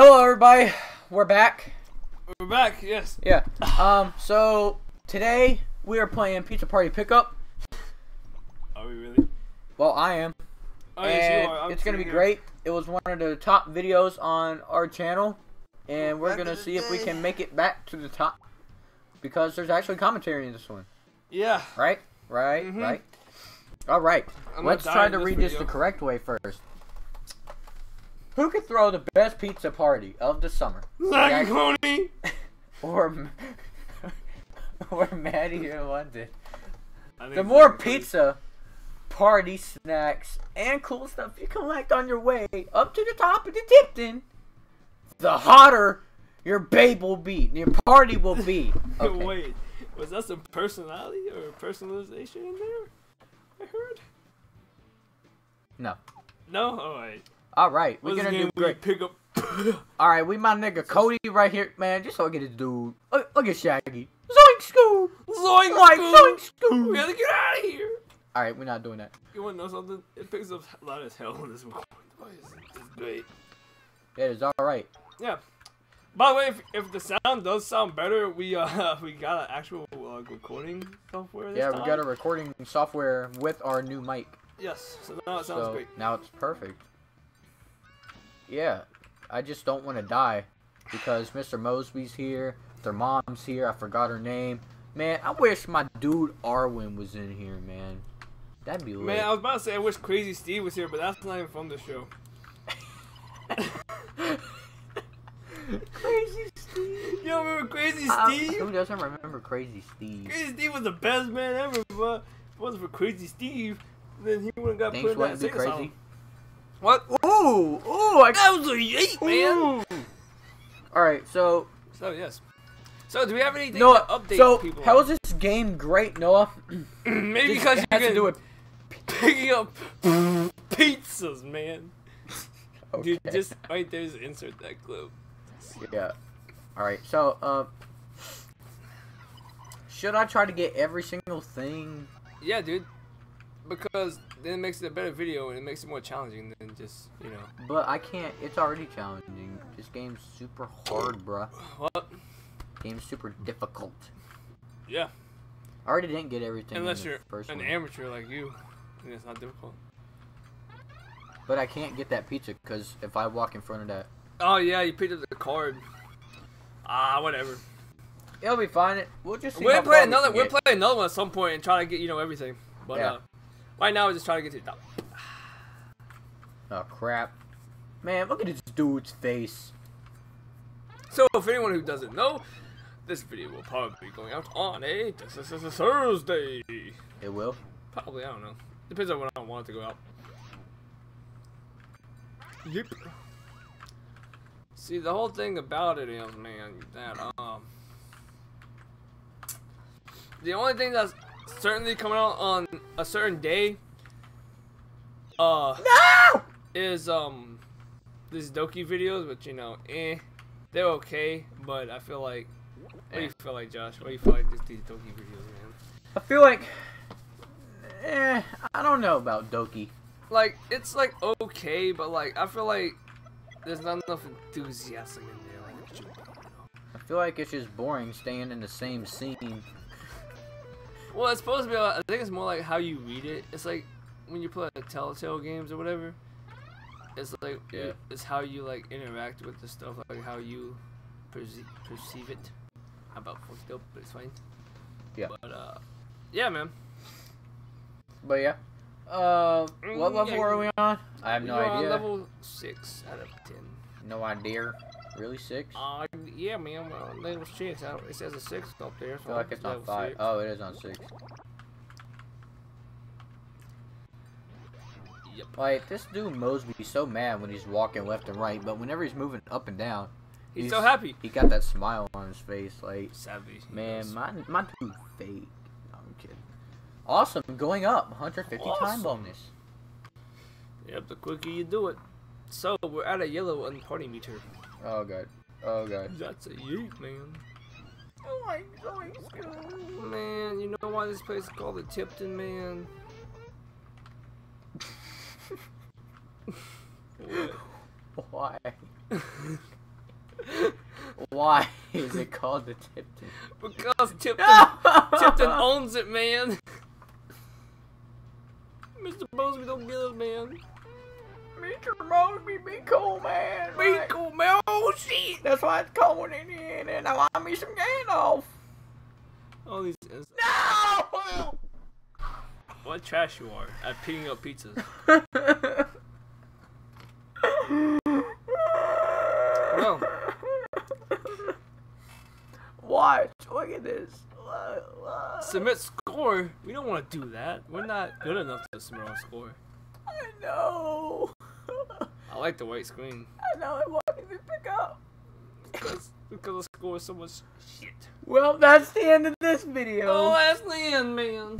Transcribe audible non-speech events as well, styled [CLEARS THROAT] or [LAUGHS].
Hello, everybody. We're back. We're back, yes. Yeah. Um. So today we are playing Pizza Party Pickup. Are we really? Well, I am, Oh, and yes, you are. I'm it's gonna be sitting great. It was one of the top videos on our channel, and we're Back gonna in the see if we can make it back to the top because there's actually commentary in this one. Yeah. Right? Right? Mhm. Right? All right. I'm Let's try to in read this the correct way first. Who could throw the best pizza party of the summer? Coney. [LAUGHS] Or, [LAUGHS] or Maddie in London? The more pizza, party snacks, and cool stuff you collect on your way up to the top of the Tipton, the hotter your babe will be, your party will be. [LAUGHS] Okay. Wait, was that some personality or personalization in there? I heard. No. No. Oh, All right. All right, we're gonna do great. pick up? [LAUGHS] All right, we my nigga Cody right here, man. Just look at this dude. Look, look at Shaggy. Zoink Scoob. Zoink, Like Scoob. Zoink We gotta get out of here. All right, we're not doing that. You wanna know something? It picks up loud as hell in this [LAUGHS] one. Why is great? It is all right. Yeah. By the way, if, if the sound does sound better, we uh [LAUGHS] we got an actual uh, recording software. Yeah, time. we got a recording software with our new mic. Yes. So now it sounds so great. now it's perfect. Yeah, I just don't want to die because Mr. Moseby's here, their mom's here. I forgot her name. Man, I wish my dude Arwin was in here, man. That'd be lit. Man, I was about to say I wish Crazy Steve was here, but that's not even from the show. Crazy Steve. You don't remember Crazy Uh, Steve? who doesn't remember Crazy Steve? Crazy Steve was the best man ever, but if it wasn't for Crazy Steve, then he would have got Things put in that wouldn't be sing crazy. song. What? Ooh, ooh, I That was a yeet, man. Ooh. All right, so So yes. So do we have anything Noah, to update so people? how is this game great, Noah? [CLEARS THROAT] Maybe This because you're to do it. picking up pizzas, man. okay. Dude, just right there, just insert that clip. Yeah. All right. So, uh, should I try to get every single thing? Yeah, dude. Because then it makes it a better video and it makes it more challenging than just, you know. But I can't. It's already challenging. This game's super hard, bruh. What? Game's super difficult. Yeah. I already didn't get everything. Unless you're an one. amateur like you, and it's not difficult. But I can't get that pizza because if I walk in front of that, Oh yeah, you picked up the card. Ah, whatever. it'll be fine. It- We'll just see We'll play another. We'll play another one at some point and try to get you know everything. But Yeah. uh, right now we're just trying to get to the top. [SIGHS] Oh crap! Man, look at this dude's face. So if anyone who doesn't know, this video will probably be going out on a this is a Thursday. It will. Probably I don't know. Depends on when I want it to go out. Yep. See the whole thing about it is, man, that um, the only thing that's certainly coming out on a certain day, uh, No! is um, these Doki videos, which you know, eh, they're okay, but I feel like, what do you feel like, Josh? What do you feel like just these Doki videos, man? I feel like, eh, I don't know about Doki. like it's like okay, but like I feel like there's not enough enthusiasm in there. Like, it should be, you know? I feel like it's just boring staying in the same scene. Well, it's supposed to be. uh, I think it's more like how you read it. It's like when you play like Telltale games or whatever. It's like Yeah. it's how you like interact with the stuff, like how you perceive perceive it. How about fucked up, but it's fine. Yeah. But uh, yeah, man. But yeah. Uh, what Mm, level yeah, are we on? I have no idea. Level six out of ten. No idea. Really six? Uh, yeah, man. Well, level six. I It says a six up there. I So feel like it's on five. six. Oh, it is on six. Yep. Like this dude Moseby's so mad when he's walking left and right, but whenever he's moving up and down, He's, so happy. He got that smile on his face. Like, Savvy. man, my my dude fake. No, I'm kidding. Awesome, going up, 150 time Awesome. bonus. Yep, the quicker you do it. So we're at a yellow on party meter. Oh god. Oh god. That's a yeet, man. Oh my god. Man, you know why this place is called the Tipton, man? Why? [LAUGHS] Why is it called the Tipton? Because Tipton, Tipton [LAUGHS] owns it, man. Mr. Moseby don't get us, man. Mr. Moseby, be cool, man. Be Like, cool, man. Oh, shit. That's why it's cold in here, and I want me some Gandalf. All these. No! What trash you are at picking up pizzas. Well. Watch. Look at this. Submit score? We don't want to do that. We're not good enough to submit our score. I know. I like the white screen. I know. I want me to pick up. Because, because the score is so much shit. Well, that's the end of this video. Oh, that's the end, man.